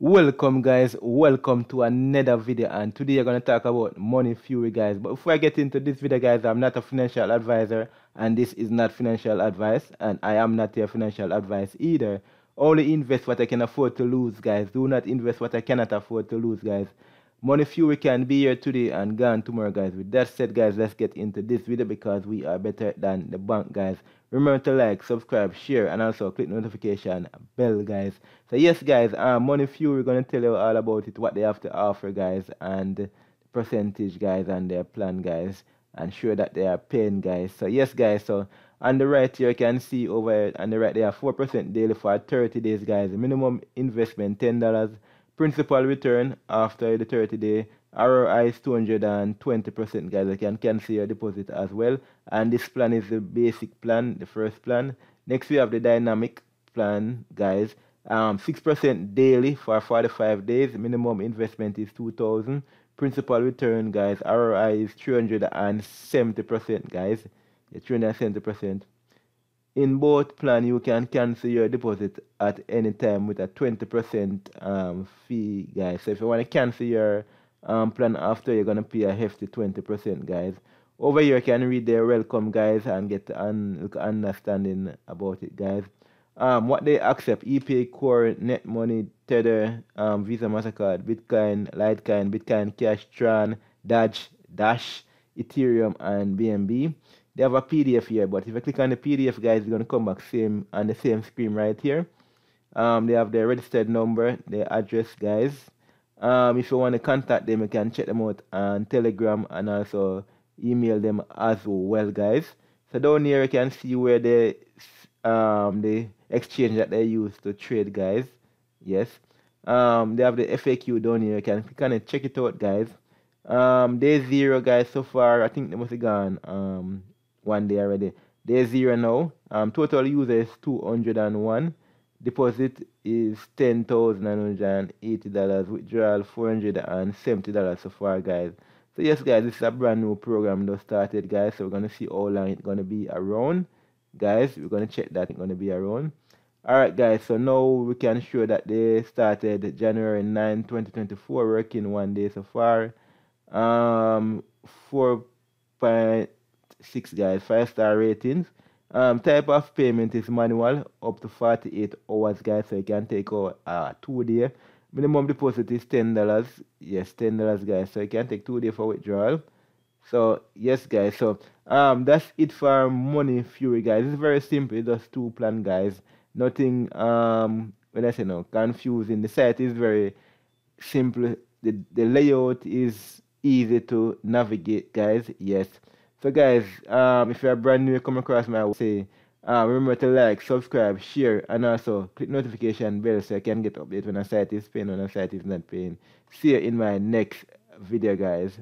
Welcome guys, welcome to another video and today you're going to talk about money fury guys. But before I get into this video guys, I'm not a financial advisor and this is not financial advice and I am not your financial advice either. Only invest what I can afford to lose guys. Do not invest what I cannot afford to lose guys. Money fury can be here today and gone tomorrow guys. With that said guys, let's get into this video because we are better than the bank guys. Remember to like, subscribe, share, and also click notification bell, guys. So yes, guys, um, Money Fury gonna tell you all about it, what they have to offer, guys, and percentage, guys, and their plan, guys, and sure that they are paying, guys. So yes, guys. So on the right here, you can see over on the right there, four percent daily for 30 days, guys. Minimum investment ten dollars. Principal return after the 30 day ROI is 220% guys. I can cancel your deposit as well. And this plan is the basic plan, the first plan. Next we have the dynamic plan guys. Um, 6% daily for 45 days. Minimum investment is 2000 Principal return guys. ROI is 370% guys. 370%. In both plan, you can cancel your deposit at any time with a 20% um, fee, guys. So if you want to cancel your um, plan after, you're to pay a hefty 20%, guys. Over here, you can read their welcome, guys, and get an understanding about it, guys. Um, what they accept, ePayCore, Net Money, Tether, um, Visa, MasterCard, Bitcoin, Litecoin, Bitcoin Cash, Tron, Dash, Dash, Ethereum, and BNB. They have a PDF here, but if I click on the PDF, guys, it's going to come back same on the same screen right here. Um, they have their registered number, their address, guys. Um, if you want to contact them, you can check them out on Telegram and also email them as well, guys. So down here, you can see where they um the exchange that they use to trade, guys. Yes. Um, they have the FAQ down here. You can kind of check it out, guys. Um, day zero, guys. So far, I think they must have gone. Um, one day already. There's zero now. Um, total users 201. Deposit is $10,980. Withdrawal $470 so far, guys. So yes, guys, this is a brand new program that started, guys. So we're gonna see how long it's gonna be around, guys. We're gonna check that it's gonna be around. Alright, guys. So now we can show that they started January 9, 2024, working one day so far. Um, four point six guys, five star ratings. Um, type of payment is manual up to 48 hours, guys. So you can take out uh, two day. Minimum deposit is ten dollars. Yes, ten dollars, guys. So you can take two day for withdrawal. So yes, guys. So um, that's it for Money Fury, guys. It's very simple. Just two plan, guys. Nothing um when I say no confusing. The site is very simple. The the layout is easy to navigate, guys. Yes. So guys, um, if you're brand new, come across my say, uh, remember to like, subscribe, share, and also click notification bell so you can get update when a site is paying and a site is not paying. See you in my next video, guys.